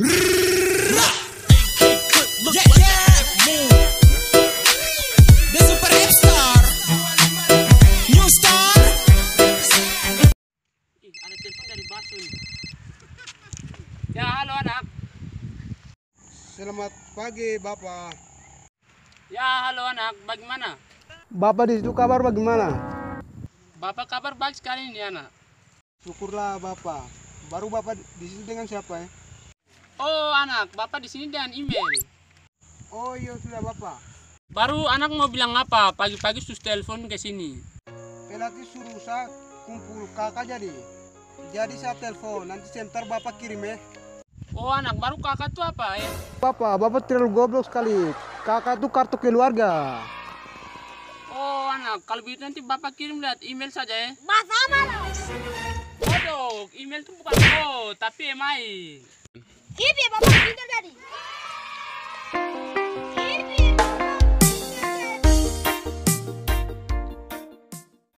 Ya, halo anak. Selamat pagi Bapak. Ya, halo anak. Bagaimana? Bapak di situ kabar bagaimana? Bapak kabar baik sekali ini anak. Syukurlah Bapak. Baru Bapak di situ dengan siapa ya? Oh anak, Bapak di sini dengan email. Oh iya sudah Bapak. Baru anak mau bilang apa? Pagi-pagi sus telepon ke sini. Pelatih suruh saya kumpul kakak jadi. Jadi saya telepon, nanti sebentar Bapak kirim ya. Oh anak, baru kakak tuh apa ya? Bapak, Bapak terlalu goblok sekali. Kakak itu kartu keluarga. Oh anak, kalau begitu nanti Bapak kirim lihat email saja ya. Bahasa apa? Waduh, email tuh bukan oh, tapi কি বে বাবা কি গাড়ি